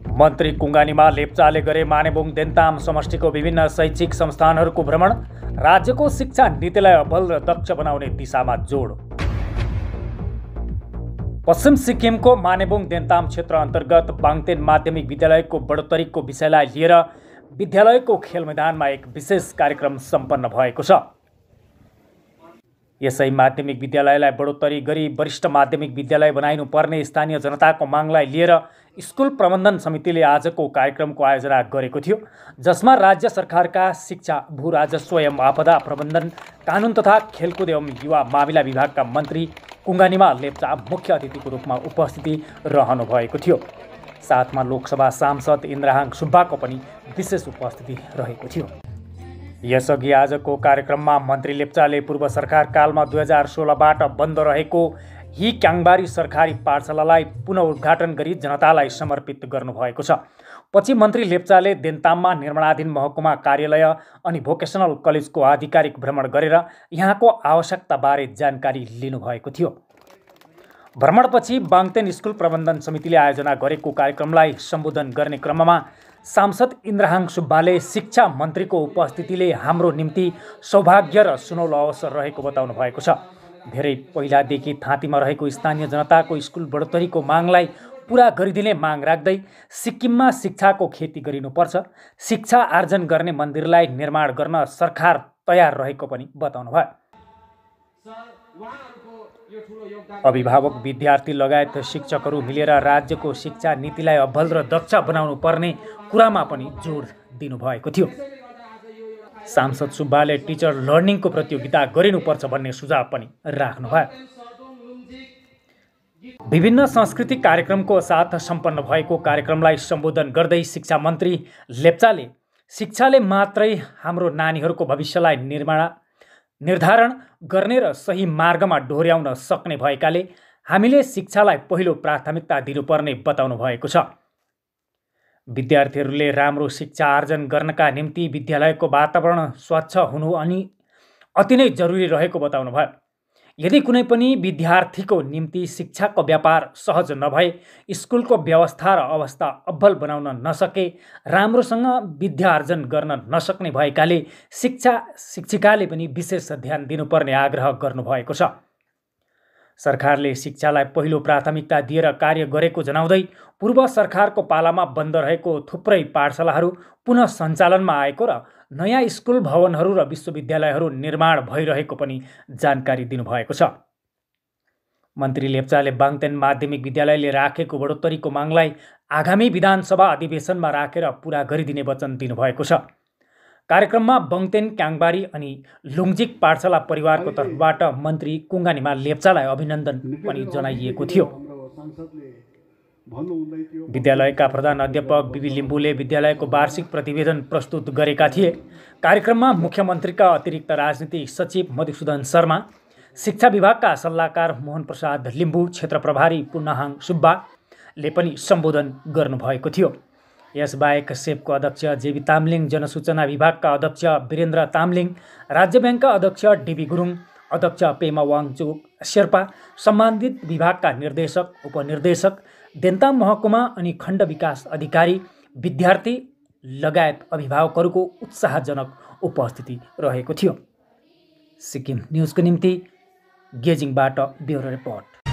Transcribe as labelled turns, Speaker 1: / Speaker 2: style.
Speaker 1: मन्त्री कुङ्गानीमा लेप्चाले गरे मानेबुङ देन्ताम समष्टिको विभिन्न शैक्षिक संस्थानहरूको भ्रमण राज्यको शिक्षा नीतिलाई अभल र दक्ष बनाउने दिशामा जोड। पश्चिम सिक्किमको मानेबुङ देन्ताम क्षेत्र अन्तर्गत बाङतेन माध्यमिक विद्यालयको बढोत्तरीको विषयलाई लिएर विद्यालयको खेल मैदानमा एक विशेष कार्यक्रम सम्पन्न भएको छ। यसै माध्यमिक विद्यालयलाई बढोत्तरी गरी वरिष्ठ माध्यमिक विद्यालय बनाइनुपर्ने स्थानीय जनताको मागलाई लिएर स्कुल प्रबन्धन समितिले आजको कार्यक्रमको आयोजना गरेको थियो जसमा राज्य सरकारका शिक्षा भू राजस्व एवं आपदा प्रबन्धन कानुन तथा खेलकुद एवं युवा मामिला विभागका मन्त्री कुङ्गानिमा लेप्चा मुख्य अतिथिको रूपमा उपस्थिति रहनु भएको थियो। साथमा लोकसभा सांसद इन्द्रहाङ सुब्बाको पनि विशेष उपस्थिति रहेको थियो। यसअघि आजको कार्यक्रममा मन्त्री लेप्चाले पूर्व सरकार कालमा दुई हजार सोह्रबाट बन्द रहेको हि क्याङबारी सरकारी पाठशालालाई पुनः उद्घाटन गरी जनतालाई समर्पित गर्नुभएको छ। पछि मन्त्री लेप्चाले देन्ताममा निर्माणाधीन महकुमा कार्यालय अनि भोकेसनल कलेजको आधिकारिक भ्रमण गरेर यहाँको आवश्यकताबारे जानकारी लिनुभएको थियो। भ्रमणपछि बाङतेन स्कुल प्रबन्धन समितिले आयोजना गरेको कार्यक्रमलाई सम्बोधन गर्ने क्रममा सांसद इन्द्रहाङ सुब्बाले शिक्षा मन्त्रीको उपस्थितिले हाम्रो निम्ति सौभाग्य र सुनौलो अवसर रहेको बताउनु भएको छ। धेरै पहिलादेखि थाँतीमा रहेको स्थानीय जनताको स्कुल बढोत्तरीको मागलाई पुरा गरिदिने माग राख्दै सिक्किममा शिक्षाको खेती गरिनुपर्छ। शिक्षा आर्जन गर्ने मन्दिरलाई निर्माण गर्न सरकार तयार रहेको पनि बताउनु भयो। अभिभावक विद्यार्थी लगायत शिक्षकहरू मिलेर राज्यको शिक्षा नीतिलाई अब्बल र दक्ष बनाउनु पर्ने कुरामा पनि जोड दिनुभएको थियो। सांसद सुब्बाले टिचर लर्निङको प्रतियोगिता गरिनुपर्छ भन्ने सुझाव पनि राख्नुभयो। विभिन्न सांस्कृतिक कार्यक्रमको साथ सम्पन्न भएको कार्यक्रमलाई सम्बोधन गर्दै शिक्षा मन्त्री लेप्चाले शिक्षाले मात्रै हाम्रो नानीहरूको भविष्यलाई निर्माण निर्धारण गर्ने र सही मार्गमा डोर्याउन सक्ने भएकाले हामीले शिक्षालाई पहिलो प्राथमिकता दिनुपर्ने बताउनु भएको छ। विद्यार्थीहरूले राम्रो शिक्षा आर्जन गर्नका निम्ति विद्यालयको वातावरण स्वच्छ हुनु अनि अति नै जरुरी रहेको बताउनु भयो यदि कुनै पनि विद्यार्थीको निम्ति शिक्षाको व्यापार सहज नभए स्कुलको व्यवस्था र अवस्था अब्बल बनाउन नसके राम्रोसँग विद्या आर्जन गर्न नसक्ने भएकाले शिक्षा शिक्षिकाले पनि विशेष ध्यान दिनुपर्ने आग्रह गर्नुभएको छ। सरकारले शिक्षालाई पहिलो प्राथमिकता दिएर कार्य गरेको जनाउँदै पूर्व सरकारको पालामा बन्द रहेको थुप्रै पाठशालाहरू पुनः सञ्चालनमा आएको र नयाँ स्कुल भवनहरू र विश्वविद्यालयहरू निर्माण भइरहेको पनि जानकारी दिनुभएको छ। मन्त्री लेप्चाले बाङतेन माध्यमिक विद्यालयले राखेको बढोत्तरीको मागलाई आगामी विधानसभा अधिवेशनमा राखेर पुरा गरिदिने वचन दिनुभएको छ। कार्यक्रममा बङतेन क्याङबारी अनि लुङजिक पाठशाला परिवारको तर्फबाट मन्त्री कुङ्गानीमा लेप्चालाई अभिनन्दन पनि जनाइएको थियो। विद्यालयका प्रधान अध्यापक बिबी लिम्बूले विद्यालयको वार्षिक प्रतिवेदन प्रस्तुत गरेका थिए। कार्यक्रममा मुख्यमन्त्रीका अतिरिक्त राजनीतिक सचिव मधुसूदन शर्मा शिक्षा विभागका सल्लाहकार मोहन प्रसाद लिम्बू क्षेत्र प्रभारी पुन्नहाङ सुब्बाले पनि सम्बोधन गर्नुभएको थियो। यसबाहेक सेपको अध्यक्ष जेबी तामलिङ जनसूचना विभागका अध्यक्ष वीरेन्द्र तामलिङ राज्य ब्याङ्कका अध्यक्ष डिबी गुरुङ अध्यक्ष पेमा वाङचु शेर्पा सम्बन्धित विभागका निर्देशक उपनिर्देशक देन्ताम महकुमा अनि खण्ड विकास अधिकारी विद्यार्थी लगायत अभिभावकहरूको उत्साहजनक उपस्थिति रहेको थियो। सिक्किम न्युजको निम्ति गेजिङबाट ब्युरो रिपोर्ट।